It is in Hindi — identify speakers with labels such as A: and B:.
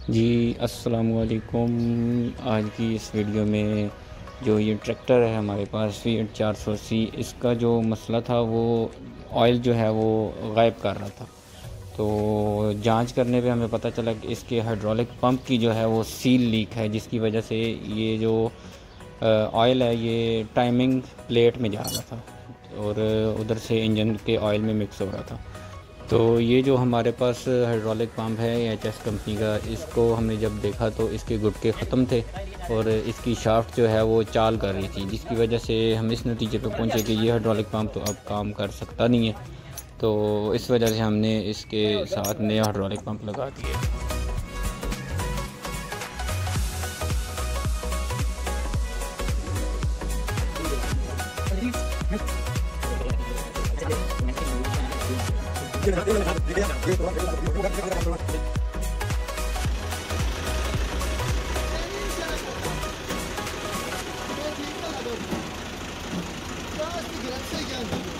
A: जी, अस्सलाम वालेकुम आज की इस वीडियो में जो ये ट्रैक्टर है हमारे पास एट चार सौ सी इसका जो मसला था, वो ऑयल जो है, वो गायब कर रहा था। तो जाँच करने पे हमें पता चला कि इसके हाइड्रोलिक पंप की जो है, वो सील लीक है, जिसकी वजह से ये जो ऑयल है, ये टाइमिंग प्लेट में जा रहा था और उधर से इंजन के ऑयल में मिक्स हो रहा था। तो ये जो हमारे पास हाइड्रोलिक पंप है एच एस कंपनी का, इसको हमने जब देखा तो इसके गुटके ख़त्म थे और इसकी शाफ्ट जो है वो चाल कर रही थी, जिसकी वजह से हम इस नतीजे पे पहुँचे कि ये हाइड्रोलिक पंप तो अब काम कर सकता नहीं है। तो इस वजह से हमने इसके साथ नया हाइड्रोलिक पंप लगा दिए
B: Grazie, grazie.